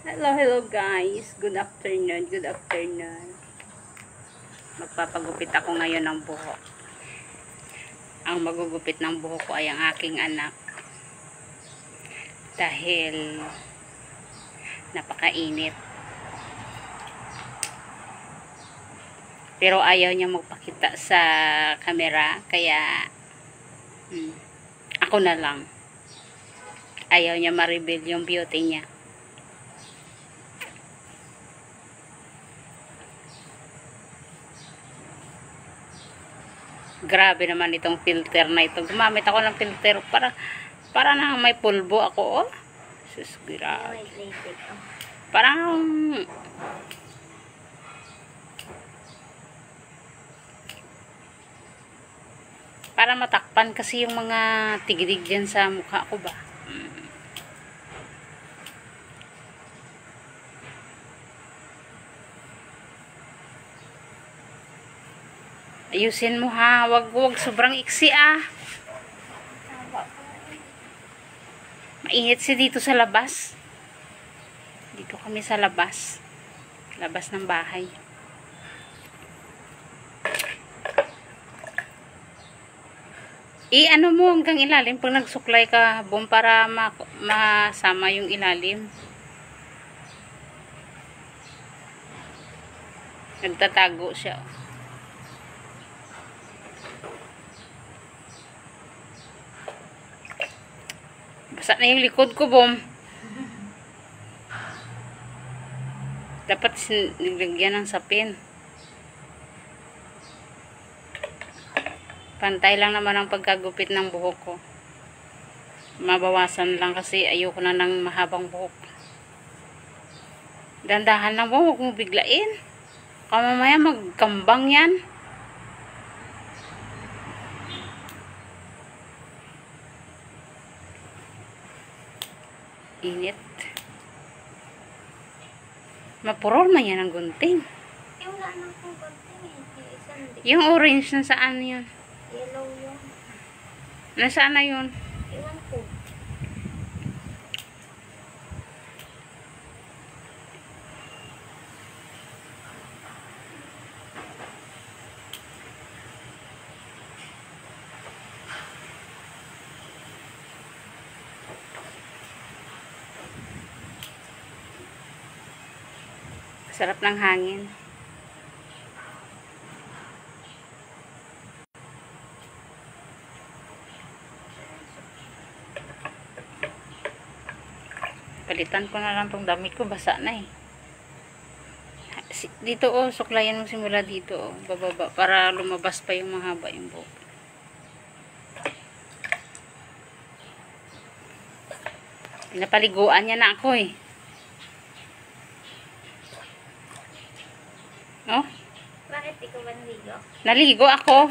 Hello, hello guys. Good afternoon, good afternoon. Magpapagupit ako ngayon ng buhok. Ang magugupit ng buhok ko ay ang aking anak. Dahil napakainit. Pero ayaw niya magpakita sa camera, kaya hmm, ako na lang. Ayaw niya ma-reveal yung beauty niya. Grabe naman itong filter na ito. Gumamit ako ng filter para para na may pulbo ako, oh. Sus, grabe. Parang para matakpan kasi yung mga tigidig dyan sa mukha ko ba. Ayusin mo ha. Wag, wag sobrang iksi ah. Mainit si dito sa labas. Dito kami sa labas. Labas ng bahay. I-ano mo hanggang ilalim pag nagsuklay ka, bum, para ma masama yung ilalim. Nagtatago siya. oh. Basa na yung likod ko, bom. Dapat nilagyan ng sapin. Pantay lang naman ang pagkagupit ng buhok ko. Mabawasan lang kasi ayoko na ng mahabang buhok. Dandahan lang mo, huwag mo biglain. Kamamaya magkambang yan. Init. Mapurol man yan ang gunting. Eh, wala na akong konting eh. Yung orange na saan yun? Yellow yung. Nasaan na yun? Iwan ko. Sarap ng hangin. Palitan ko na lang tong damit ko. Basa na eh. Dito oh, suklayan mo simula dito oh. Bababa. Para lumabas pa yung mahaba yung buhok. Pinapaliguan niya na ako eh. Oh, Bakit ikaw ba naligo? ako.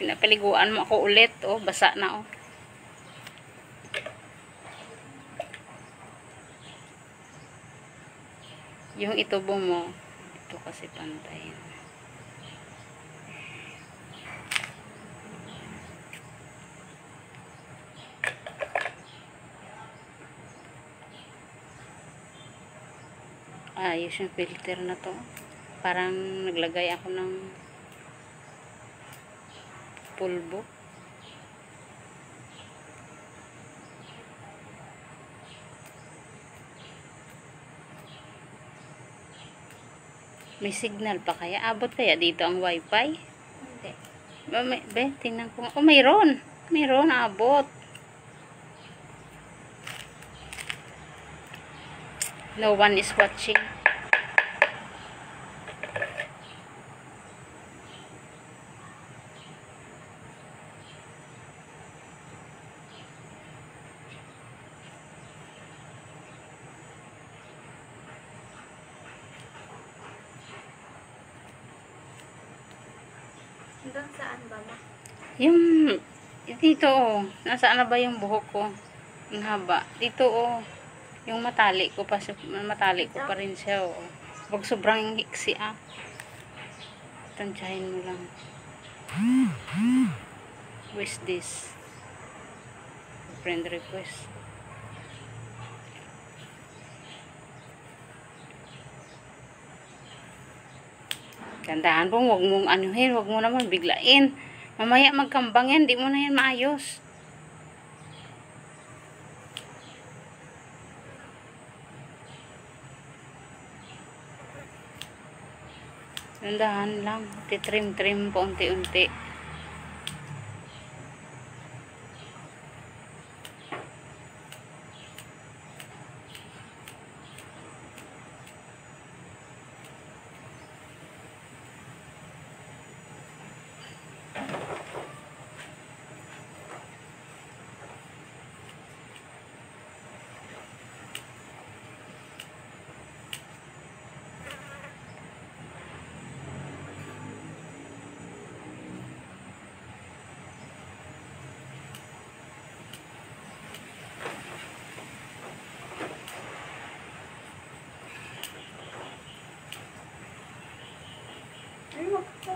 Pinapaliguan mo ako ulit. Oh, basa na oh. Yung itubo mo, ito kasi pantay. Ayos yung filter na to. Parang naglagay ako ng pulbo. May signal pa kaya? Abot kaya dito ang wifi? Hindi. Ba, may, be, tingnan ko. Oh, mayroon. Mayroon, abot. No one is watching. Hanggang saan ba ma? Yung, dito oh. Nasaan na ba yung buhok ko? Ang haba. Dito oh. Yung matali ko pa, matali ko pa rin siya oh. Huwag sobrang hiksi ah. Tansyahin mo lang. Is this? Friend request. Tandahan po, huwag mong anuhin, huwag mo naman biglain. Mamaya magkambang yan, di mo na yan maayos. Tandahan lang, titrim-trim po unti-unti.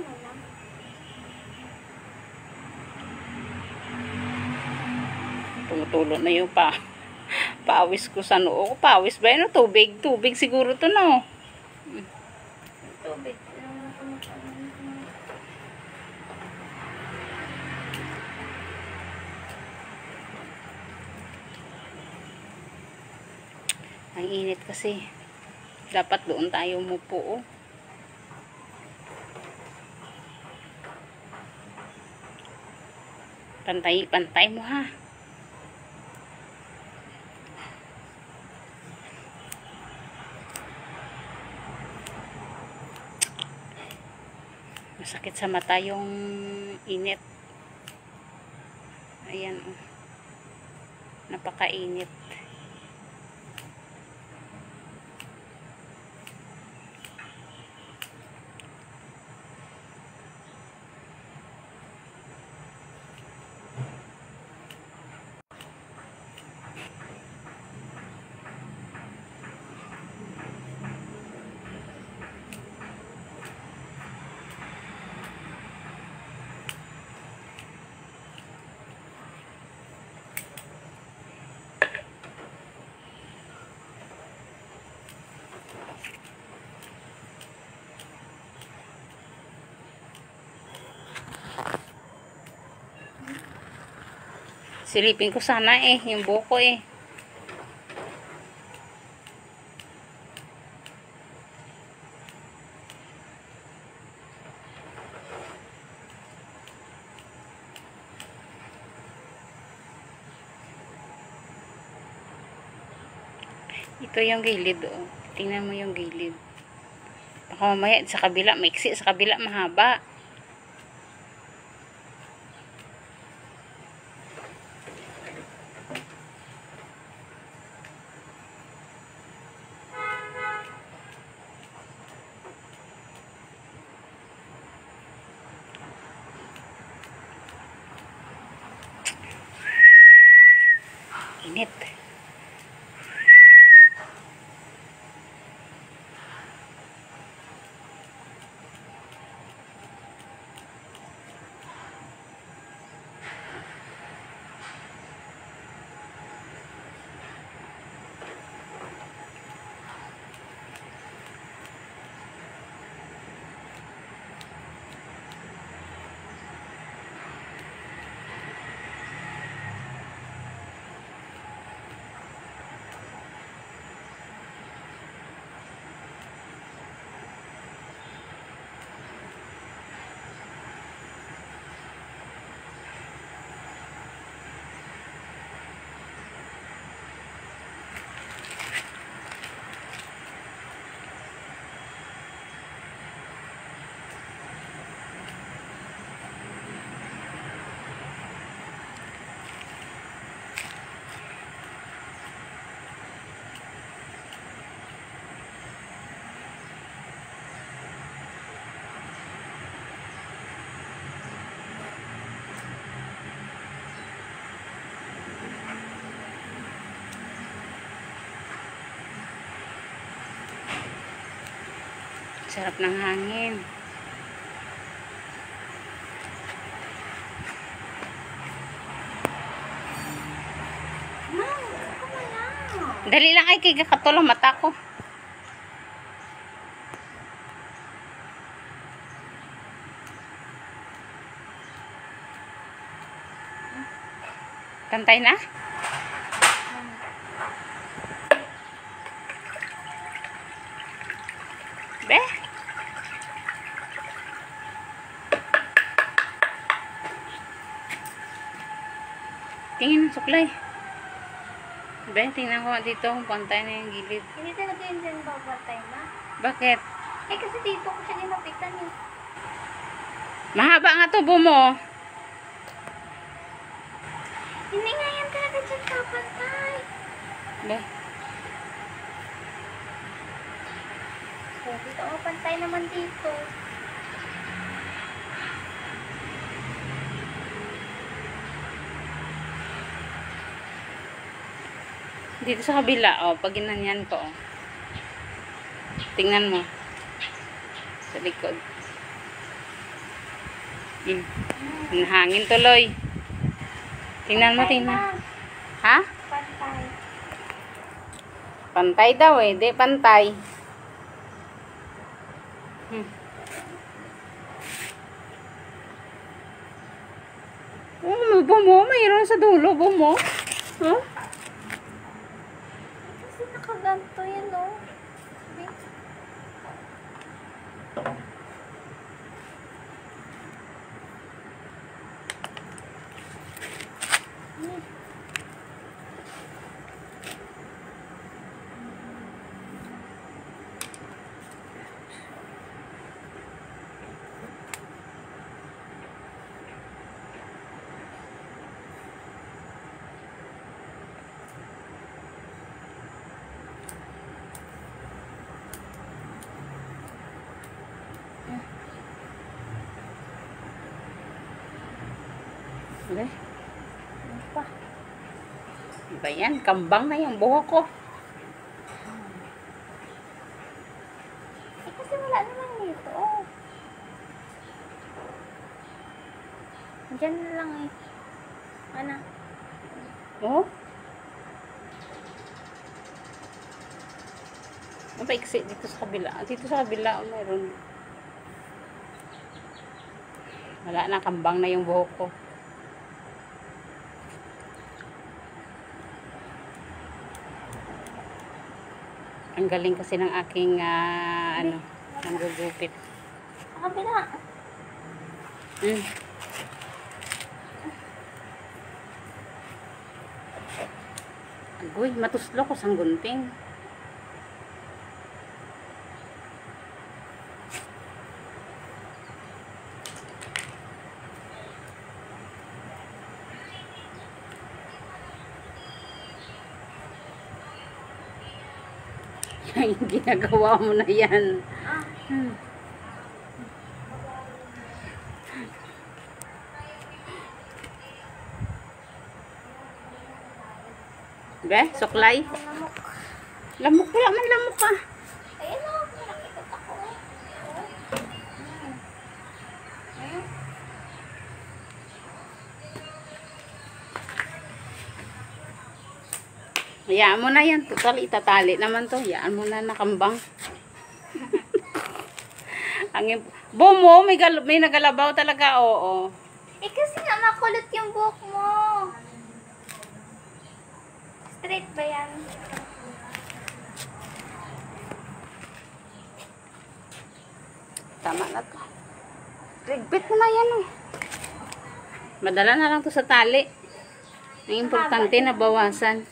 Na lang? Tumutulo na yung pa. Pawis ko sa noo ko. Pawis ba yun? Tubig. Tubig siguro to no. Tubig. Ang init kasi. Dapat doon tayo mupo. Oh. Pantay, pantay mo ha. Masakit sa mata yung init. Ayan oh. Napakainit. Silipin ko sana eh, yung buko eh. Ito yung gilid oh. Tingnan mo yung gilid. Baka mamaya sa kabila maiksi, sa kabila mahaba. Init. sarap ng hangin Dali lang ay kay kakatulong mata ko. Tantay na? Suklay. Be, tingnan ko dito kung pantay na yung gilid. Hindi talaga yun din babatay na. Bakit? Eh kasi dito ko siya dinapitan eh. Mahaba nga tubo mo. Hindi nga yan talaga dyan kapantay. Be, So, dito oh, pantay naman dito. Dito sa kabila, oh, pag ginanyan ko, oh. Tingnan mo. Sa likod. Ang Hangin tuloy. Tingnan mo, tingnan. na. Ha? Pantay. Pantay daw eh, di pantay. Hmm. Oh, bumo, mayroon sa dulo, bumo. Huh? Kasi nakaganto yan oh. Sabi. Hindi. Ano pa? Iba yan, kambang na yung buhok ko. Eh kasi wala naman dito oh. Diyan na lang eh. Ano? Oh? Ang paiksi dito sa kabila. Dito sa kabila, oh, mayroon. Wala na, kambang na yung buhok ko. Ang galing kasi ng aking, ah, ano, nanggugupit. Sa kabila. Mm. Agoy, matuslo ko sang gunting. Yung ginagawa mo na yan. Ah. Hmm. Be, suklay. Lamok. Lamok wala man lamok ka. Hayaan mo na yan. Total, itatali naman to. Hayaan mo na nakambang. Ang imp- Bumo, may, gal- may nagalabaw talaga, oo. Eh kasi nga makulot yung buhok mo. Straight ba yan? Tama na to. Rigbit mo na yan, oh. Madala na lang to sa tali. Ang importante na bawasan.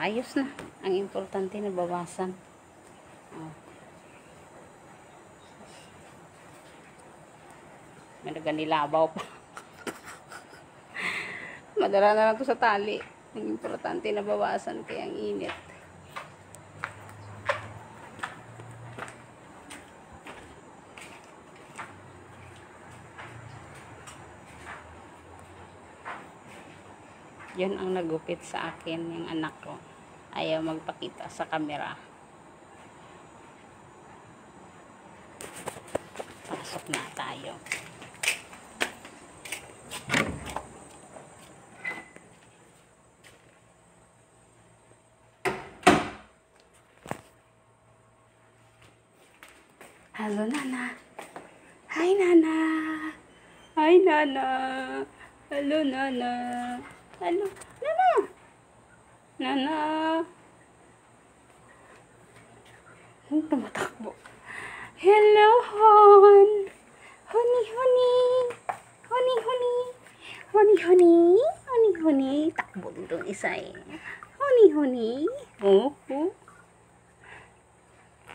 Naayos na. Ang importante na bawasan. Oh. Naganilabaw pa. Padala na lang to sa tali. Ang importante na bawasan kaya ang init. Yun ang nagupit sa akin, yung anak ko. Ayaw magpakita sa camera. Pasok na tayo. Hello, Nana. Hi, Nana. Hi, Nana. Hello, Nana. Hello, Nana. Nana. Ang tumatakbo. Hello, Hon. Honey, honey. Honey, honey. Honey, honey. Honey, honey. Takbo din itong isa eh. Honey, honey. Oh, oh.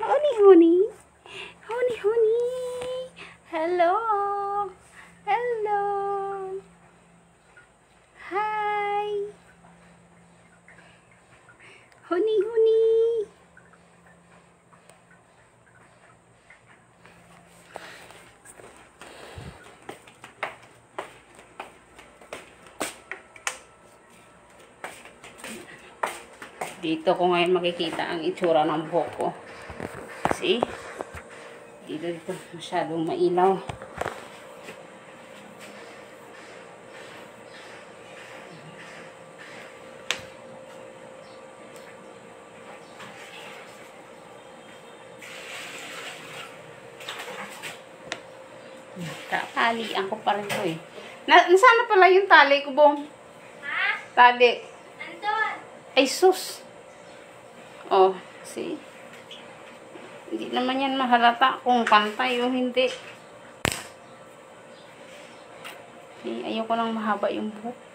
Honey, honey. Honey, honey. Hello. Hello. Hi. Honey, honey. Dito ko ngayon makikita ang itsura ng buhok ko. See? Dito dito masyadong mailaw. Talian ko pa rin to eh. Na, nasaan na pala yung tali ko, Bong? Ha? Tali. Andun! Ay, sus. Oh, see? Hindi naman yan mahalata kung pantay o hindi. Eh, ayoko nang mahaba yung buhok.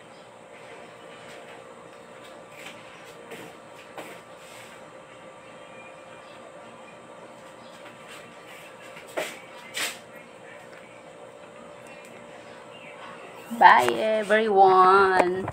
Bye everyone.